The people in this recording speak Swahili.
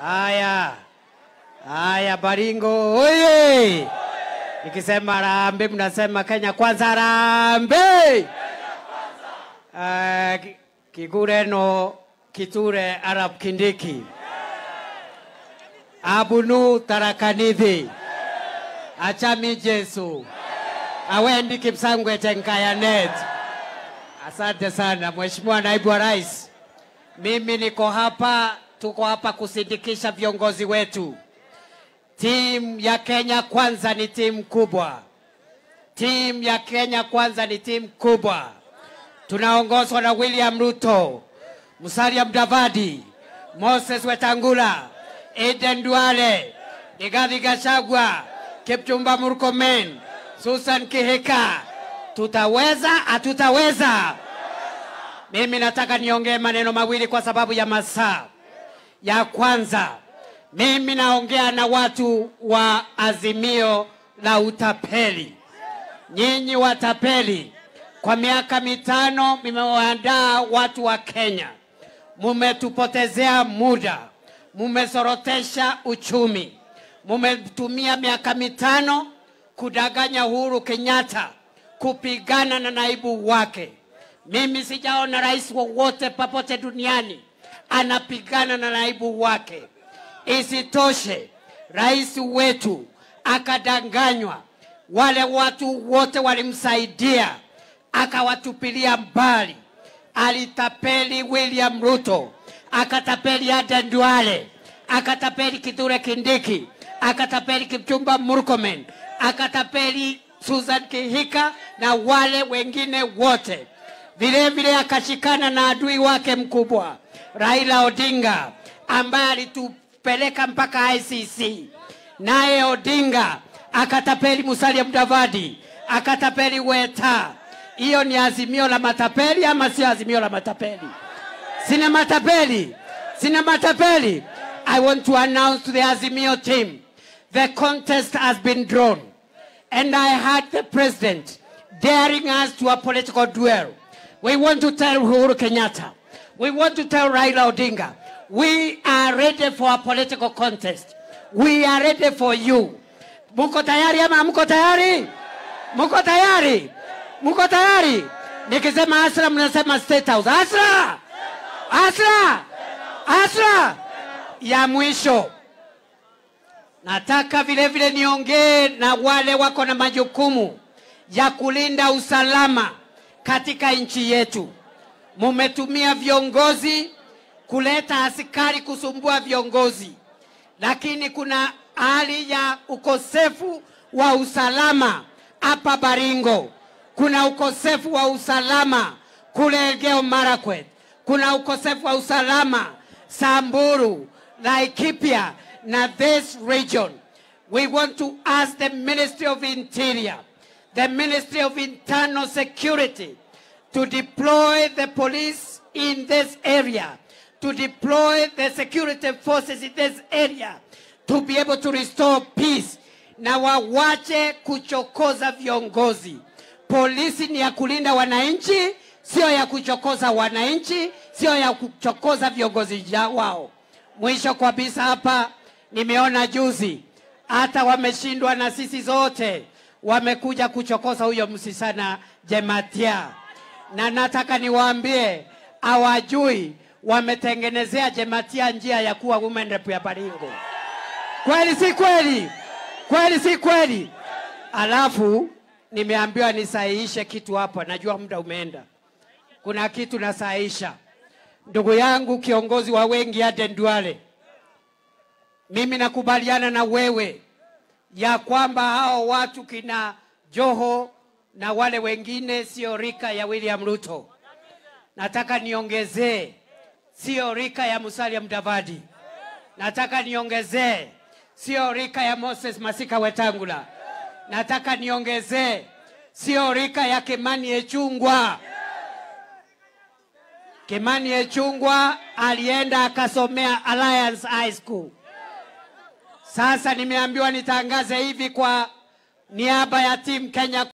Haya, haya, Baringo oye! Nikisema harambee, mnasema Kenya kwanza, harambee! Uh, kigure no kiture Arab Kindiki abunu Tarakanidhi achami Jesu awendi Kipsangwe Tenkayanet. Asante sana Mheshimiwa Naibu wa Rais, mimi niko hapa, tuko hapa kusindikisha viongozi wetu. Timu ya Kenya Kwanza ni timu kubwa, timu ya Kenya Kwanza ni timu kubwa. Tunaongozwa na William Ruto, Musalia Mudavadi, Moses Wetangula, Aden Duale, Rigathi Gachagua, Kipchumba Murkomen, Susan Kihika. Tutaweza? Hatutaweza? Mimi nataka niongee maneno mawili kwa sababu ya masaa. Ya kwanza, mimi naongea na watu wa Azimio la Utapeli. Nyinyi watapeli, kwa miaka mitano mimewaandaa watu wa Kenya, mumetupotezea muda, mumesorotesha uchumi, mumetumia miaka mitano kudanganya Uhuru Kenyatta kupigana na naibu wake. Mimi sijaona rais wowote popote duniani anapigana na naibu wake. Isitoshe, rais wetu akadanganywa, wale watu wote walimsaidia akawatupilia mbali. Alitapeli William Ruto, akatapeli Aden Duale, akatapeli Kithure Kindiki, akatapeli Kipchumba Murkomen, akatapeli Susan Kihika na wale wengine wote. Vilevile vile akashikana na adui wake mkubwa Raila Odinga ambaye alitupeleka mpaka ICC. Naye Odinga akatapeli Musalia Mudavadi, akatapeli Weta. Hiyo ni azimio la matapeli ama sio azimio la matapeli? Sina matapeli, sina matapeli. I want to announce to the Azimio team, the contest has been drawn. And I had the president daring us to a political duel. We want to tell Uhuru Kenyatta, we want to tell Raila Odinga, we are ready for a political contest. We are ready for you. Muko tayari ama mko tayari? Muko tayari? Muko tayari? Nikisema Asra mnasema State House. Asra! Asra! Asra! Ya mwisho. Nataka vile vile niongee na wale wako na majukumu ya kulinda usalama katika nchi yetu. Mumetumia viongozi kuleta askari kusumbua viongozi, lakini kuna hali ya ukosefu wa usalama hapa Baringo, kuna ukosefu wa usalama kule Elgeyo Marakwet, kuna ukosefu wa usalama Samburu, Laikipia na this region. We want to ask the Ministry of Interior, the Ministry of Internal Security, to deploy the police in this area, to deploy the security forces in this area, to be able to restore peace, na wawache kuchokoza viongozi. Polisi ni ya kulinda wananchi, sio ya kuchokoza wananchi, sio ya kuchokoza viongozi wao. Mwisho kabisa hapa, nimeona juzi hata wameshindwa na sisi zote, wamekuja kuchokoza huyo msisana Jematia, na nataka niwaambie awajui wametengenezea Jematia njia ya kuwa women rep ya Baringo. Kweli si kweli? Kweli si kweli? Alafu nimeambiwa nisahihishe kitu hapa, najua muda umeenda. Kuna kitu nasahihisha. Ndugu yangu kiongozi wa wengi Aden Duale, mimi nakubaliana na wewe ya kwamba hao watu kina Joho na wale wengine sio rika ya William Ruto. Nataka niongezee, sio rika ya Musalia Mudavadi. Nataka niongezee, sio rika ya Moses Masika Wetangula. Nataka niongezee, sio rika ya Kimani Echungwa. Kimani Echungwa alienda akasomea Alliance High School. Sasa nimeambiwa nitangaze hivi kwa niaba ya timu Kenya